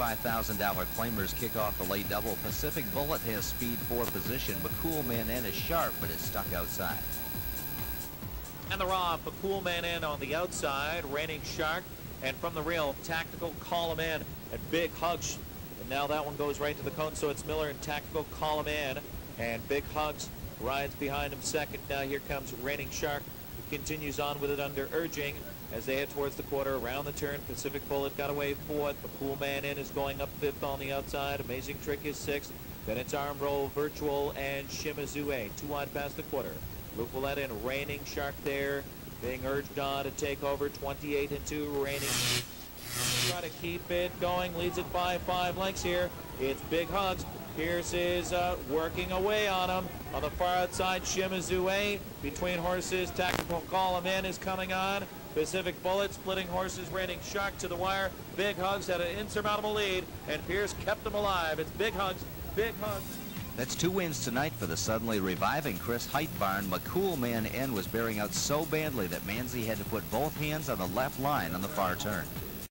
$25,000 claimers kick off the late double. Pacific Bullet has speed for position, but Cool Man N is sharp, but is stuck outside. And the raw for Cool Man N on the outside, Raining Shark, and from the rail, Tactical Column in and Big Hugs. And now that one goes right to the cone, so it's Miller and Tactical Column in, and Big Hugs rides behind him second. Now here comes Raining Shark, continues on with it under urging as they head towards the quarter around the turn. Pacific Bullet got away fourth. The Cool Man N is going up fifth on the outside. Amazing Trick is sixth. Then it's Arm Roll, Virtual, and Shimazue. Two wide past the quarter. Luc Ouellette in Raining Shark there, being urged on to take over 28 and 2. Raining try to keep it going, leads it by five lengths here. It's Big Hugs. Pierce is uh, working away on him. On the far outside, Shimazue between horses. Tactical Column in is coming on. Pacific Bullet splitting horses, raining shark to the wire. Big Hugs had an insurmountable lead, and Pierce kept them alive. It's Big Hugs, Big Hugs. That's two wins tonight for the suddenly reviving Chris Heitbarn. McCool Man N was bearing out so badly that Manzi had to put both hands on the left line on the far turn.